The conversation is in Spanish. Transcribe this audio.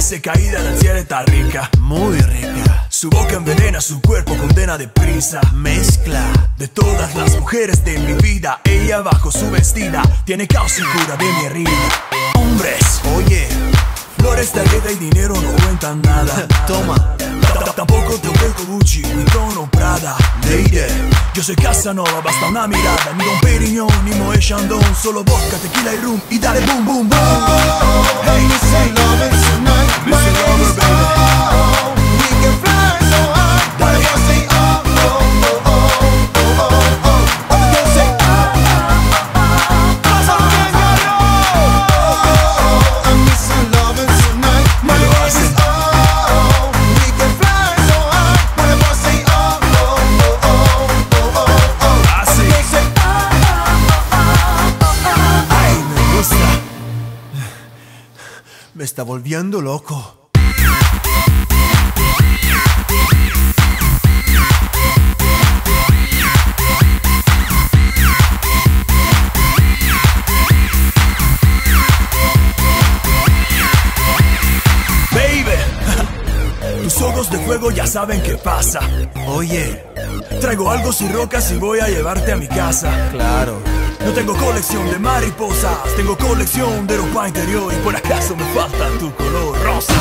está rica, muy rica. Su boca envenena, su cuerpo condena deprisa. Mezcla de todas las mujeres de mi vida. Ella bajo su vestida tiene causa y cura de mi herida. Hombres, oye, flores, tarjeta y dinero no cuentan nada. Toma. Tampoco te ofrezco Gucci ni tono Prada Lady Yo soy Casanova, basta una mirada Ni Don Perignon, ni Moe Chandon Solo vodka, tequila y rum y dale boom, boom, boom Hey, say love This My is baby. Me está volviendo loco. Baby Tus ojos de fuego ya saben qué pasa. Oye, Traigo algo sin rocas y voy a llevarte a mi casa. Claro No tengo colección de mariposas Tengo colección de ropa interior Y por acaso me falta tu color rosa